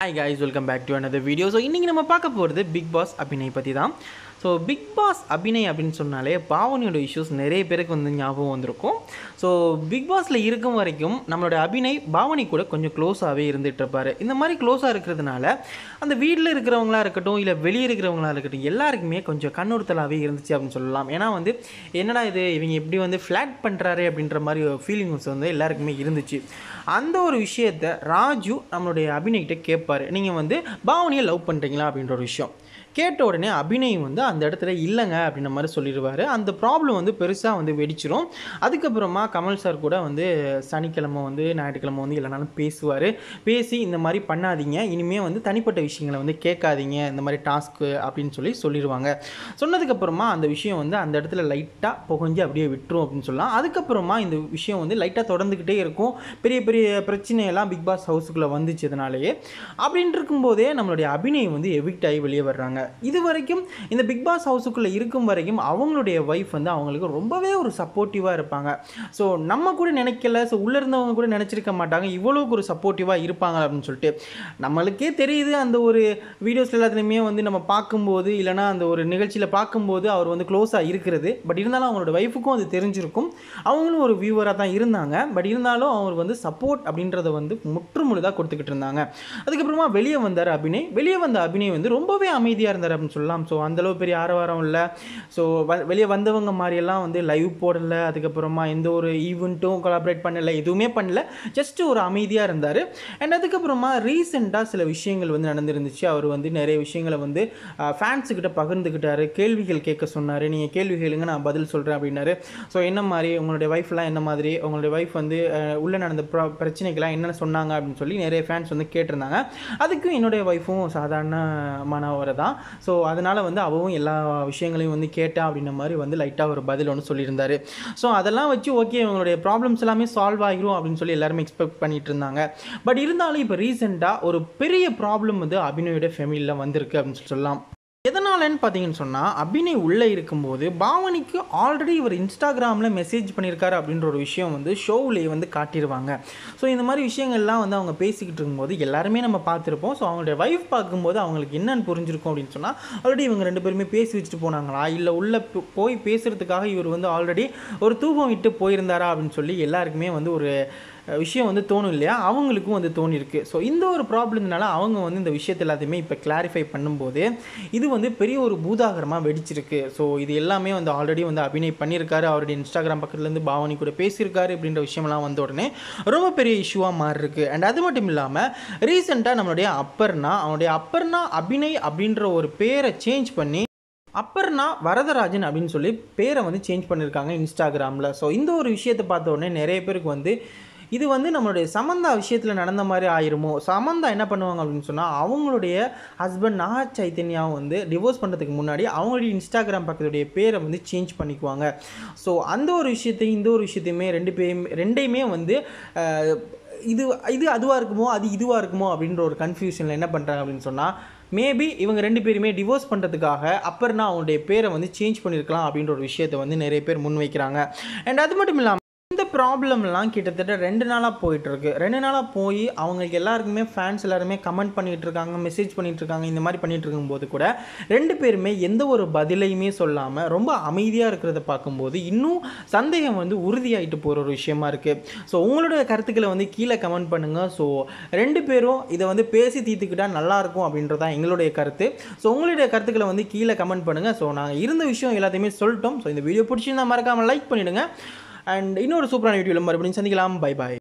Hi guys welcome back to another video so இன்றைக்கி நம்ம பார்க்க போகிறது பிக் பாஸ் அபிநய் பற்றி தான் ஸோ பிக் பாஸ் அபிநய் அப்படின்னு சொன்னாலே பாவனியோட இஷ்யூஸ் நிறைய பேருக்கு வந்து ஞாபகம் வந்திருக்கும். ஸோ பிக் பாஸில் இருக்கும் வரைக்கும் நம்மளோட அபிநய் பாவனி கூட கொஞ்சம் க்ளோஸாகவே இருந்துகிட்டு இருப்பார். இந்த மாதிரி க்ளோஸாக இருக்கிறதுனால அந்த வீட்டில் இருக்கிறவங்களா இருக்கட்டும் இல்லை வெளியே இருக்கிறவங்களா இருக்கட்டும் எல்லாருக்குமே கொஞ்சம் கண்ணுறுத்தலாகவே இருந்துச்சு அப்படின்னு சொல்லலாம். ஏன்னா வந்து என்னடா இது இவங்க எப்படி வந்து ஃப்ளாட் பண்ணுறாரு அப்படின்ற மாதிரி ஃபீலிங்ஸ் வந்து எல்லாருக்குமே இருந்துச்சு. அந்த ஒரு விஷயத்த ராஜு நம்மளுடைய அபிநய்கிட்ட கேட்பார் நீங்கள் வந்து பாவனியை லவ் பண்ணுறீங்களா அப்படின்ற ஒரு விஷயம். கேட்ட உடனே அபிநய் வந்து அந்த இடத்துல இல்லைங்க அப்படின்ற மாதிரி சொல்லிடுவார். அந்த ப்ராப்ளம் வந்து பெருசாக வந்து வெடிச்சிரும். அதுக்கப்புறமா கமல் சார் கூட வந்து சனிக்கிழமை வந்து ஞாயிற்றுக்கிழமை வந்து இல்லைனாலும் பேசுவார். பேசி இந்த மாதிரி பண்ணாதீங்க. இனிமேல் வந்து தனிப்பட்ட விஷயங்களை வந்து கேட்காதீங்க. இந்த மாதிரி டாஸ்க்கு அப்படின்னு சொல்லி சொல்லிடுவாங்க. சொன்னதுக்கப்புறமா அந்த விஷயம் வந்து அந்த இடத்துல லைட்டாக புகஞ்சு அப்படியே விட்டுரும் அப்படின்னு சொல்லலாம். அதுக்கப்புறமா இந்த விஷயம் வந்து லைட்டாக தொடர்ந்துக்கிட்டே இருக்கும். பெரிய பெரிய பிரச்சனையெல்லாம் பிக் பாஸ் ஹவுஸுக்குள்ளே வந்துச்சு இதனாலேயே. அப்படின்ட்டு இருக்கும்போதே நம்மளுடைய அபிநயம் வந்து எவிக்ட் ஆகி வெளியே வர்றாங்க. இது வரைக்கும் இந்த பிக் பாஸ் ஹவுஸுக்குள்ளே இருக்கும் வரைக்கும் அவங்களுடைய ஒய்ஃப் வந்து அவங்களுக்கு ரொம்பவே ஒரு சப்போர்ட்டிவாக இருப்பாங்க. ஸோ நம்ம கூட நினைக்கல ஸோ உள்ளே இருந்தவங்க கூட நினச்சிருக்க மாட்டாங்க. இவ்வளோக்கு ஒரு சப்போர்ட்டிவாக இருப்பாங்க அப்படின்னு சொல்லிட்டு நம்மளுக்கே தெரியுது அந்த ஒரு வீடியோஸ் எல்லாத்துலேயுமே வந்து நம்ம பார்க்கும்போது இல்லைனா அந்த ஒரு நிகழ்ச்சியில் பார்க்கும்போது அவர் வந்து க்ளோஸாக இருக்கிறது. பட் இருந்தாலும் அவங்களோட ஒய்ஃபுக்கும் அது தெரிஞ்சிருக்கும். அவங்களும் ஒரு வியூவராக தான் இருந்தாங்க. பட் இருந்தாலும் அவர் வந்து சப்போர்ட் அப்படின்றத வந்து முற்றுமுழுதாக கொடுத்துக்கிட்டு இருந்தாங்க. அதுக்கப்புறமா வெளியே வந்தார் அபிநய். வெளியே வந்த அபிநய் வந்து ரொம்பவே அமைதியாக இருந்தார் அப்படின்னு சொல்லலாம். ஸோ அந்தளவு பெரிய ஆரவாரம் இல்லை. ஸோ வெளியே வந்தவங்க மாதிரியெல்லாம் வந்து லைவ் போடலை. அதுக்கப்புறமா எந்த ஒரு ஈவெண்ட்டும் கொலாபரேட் பண்ணலை. எதுவுமே பண்ணல. ஜஸ்ட் ஒரு அமைதியாக இருந்தார். அண்ட் அதுக்கப்புறமா ரீசெண்டாக சில விஷயங்கள் வந்து நடந்துருந்துச்சு. அவர் வந்து நிறைய விஷயங்களை வந்து ஃபேன்ஸுக்கிட்ட பகிர்ந்துக்கிட்டாரு கேள்விகள் கேட்க சொன்னார். நீங்கள் கேள்வி கேளுங்க நான் பதில் சொல்கிறேன் அப்படின்னாரு. ஸோ என்ன மாதிரி உங்களுடைய ஒய்ஃப்லாம் என்ன மாதிரி? உங்களுடைய ஒய்ஃப் வந்து உள்ளே நடந்த ப்ரா பிரச்சனைகள்லாம் என்னென்ன சொன்னாங்க அப்படின்னு சொல்லி நிறைய ஃபேன்ஸ் வந்து கேட்டிருந்தாங்க. அதுக்கும் என்னுடைய ஒய்ஃபும் சாதாரணமானவரை தான். ஸோ அதனால் வந்து அவவும் எல்லா விஷயங்களையும் வந்து கேட்டா அப்படின்ற மாதிரி வந்து லைட்டாக ஒரு பதில் ஒன்று சொல்லியிருந்தாரு. ஸோ அதெல்லாம் வச்சு ஓகே இவங்களுடைய ப்ராப்ளம்ஸ் எல்லாமே சால்வ் ஆகிரும் அப்படின்னு சொல்லி எல்லாருமே எக்ஸ்பெக்ட் பண்ணிட்டு இருந்தாங்க. பட் இருந்தாலும் இப்போ ரீசெண்டாக ஒரு பெரிய ப்ராப்ளம் வந்து அபிநயோட ஃபேமிலியில் வந்திருக்கு அப்படின்னு சொல்லலாம். சொல்லலாம் எதனாலன்னு பார்த்தீங்கன்னு சொன்னால் அபிநய் உள்ளே இருக்கும்போது பாவனிக்கு ஆல்ரெடி இவர் இன்ஸ்டாகிராமில் மெசேஜ் பண்ணியிருக்காரு அப்படின்ற ஒரு விஷயம் வந்து ஷோவிலேயே வந்து காட்டிடுவாங்க ஸோ இந்த மாதிரி விஷயங்கள்லாம் வந்து அவங்க பேசிக்கிட்டு இருக்கும்போது எல்லாருமே நம்ம பார்த்துருப்போம். ஸோ அவங்களுடைய வைஃப் பார்க்கும்போது அவங்களுக்கு என்னென்னு புரிஞ்சிருக்கும் அப்படின்னு சொன்னால் ஆல்ரெடி இவங்க ரெண்டு பேருமே பேசி வச்சுட்டு போனாங்களா? இல்லை உள்ளே போய் பேசுகிறதுக்காக இவர் வந்து ஆல்ரெடி ஒரு தூக்கம் விட்டு போயிருந்தாரா அப்படின்னு சொல்லி எல்லாருக்குமே வந்து ஒரு விஷயம் வந்து தோணும் இல்லையா? அவங்களுக்கும் வந்து தோணிருக்கு ஸோ இந்த ஒரு ப்ராப்ளம்னால அவங்க வந்து இந்த விஷயத்தை எல்லாத்தையுமே இப்போ கிளாரிஃபை பண்ணும்போது இது வந்து பெரிய ஒரு பூதாகரமாக வெடிச்சிருக்கு. ஸோ இது எல்லாமே வந்து ஆல்ரெடி வந்து அபிநய் பண்ணியிருக்காரு. அவருடைய இன்ஸ்டாகிராம் பக்கத்துலேருந்து பாவனி கூட பேசியிருக்காரு அப்படின்ற விஷயம்லாம் வந்த உடனே ரொம்ப பெரிய இஷ்யூவாக மாறிருக்கு. அண்ட் அது மட்டும் இல்லாமல் ரீசெண்டாக நம்மளுடைய அப்பர்னா அவனுடைய அப்பர்னா அபிநய் அப்படின்ற ஒரு பேரை சேஞ்ச் பண்ணி அப்பர்னா வரதராஜன் அப்படின்னு சொல்லி பேரை வந்து சேஞ்ச் பண்ணியிருக்காங்க இன்ஸ்டாகிராமில் ஸோ இந்த ஒரு விஷயத்தை பார்த்த உடனே நிறைய பேருக்கு வந்து இது வந்து நம்மளுடைய சமந்தா விஷயத்தில் நடந்த மாதிரி ஆயிருமோ? சமந்தா என்ன பண்ணுவாங்க அப்படின்னு சொன்னால் அவங்களுடைய ஹஸ்பண்ட் நாக சைத்தன்யாவும் வந்து டிவோர்ஸ் பண்ணுறதுக்கு முன்னாடி அவங்களுடைய இன்ஸ்டாகிராம் பக்கத்துடைய பேரை வந்து சேஞ்ச் பண்ணிக்குவாங்க. ஸோ அந்த ஒரு விஷயத்தையும் இந்த ஒரு விஷயத்தையுமே ரெண்டு பேரும் ரெண்டையுமே வந்து இது இது அதுவாக இருக்குமோ? அது இதுவாக இருக்குமோ? அப்படின்ற ஒரு கன்ஃபியூஷனில் என்ன பண்ணுறாங்க அப்படின்னு சொன்னால் மேபி இவங்க ரெண்டு பேருமே டிவோர்ஸ் பண்ணுறதுக்காக அப்புறம் அவங்களுடைய பேரை வந்து சேஞ்ச் பண்ணியிருக்கலாம் அப்படின்ற ஒரு விஷயத்தை வந்து நிறைய பேர் முன்வைக்கிறாங்க. அண்ட் அது மட்டும் இல்லாமல் ப்ராப்ளம்லாம் கிட்டத்தட்ட ரெண்டு நாளாக போயிட்டுருக்கு. ரெண்டு நாளாக போய் அவங்களுக்கு எல்லாருக்குமே ஃபேன்ஸ் எல்லாருமே கமெண்ட் பண்ணிட்டு இருக்காங்க மெசேஜ் பண்ணிகிட்ருக்காங்க இருக்காங்க இந்த மாதிரி பண்ணிகிட்ருக்கும் இருக்கும்போது கூட ரெண்டு பேருமே எந்த ஒரு பதிலையுமே சொல்லாமல் ரொம்ப அமைதியாக இருக்கிறத பார்க்கும்போது இன்னும் சந்தேகம் வந்து உறுதியாகிட்டு போகிற ஒரு விஷயமா இருக்குது ஸோ உங்களுடைய கருத்துக்களை வந்து கீழே கமெண்ட் பண்ணுங்கள் ஸோ ரெண்டு பேரும் இதை வந்து பேசி தீர்த்துக்கிட்டா நல்லாயிருக்கும் அப்படின்றதான் அப்படின்றது தான் எங்களுடைய கருத்து. ஸோ உங்களுடைய கருத்துக்களை வந்து கீழே கமெண்ட் பண்ணுங்கள் ஸோ நாங்கள் இருந்த விஷயம் எல்லாத்தையுமே சொல்லிட்டோம். ஸோ இந்த வீடியோ பிடிச்சிருந்தா மறக்காமல் லைக் பண்ணிவிடுங்க அண்ட் இன்னொரு சூப்பரான வீடியோவில் மறுபடியும் சந்திக்கலாம். Bye bye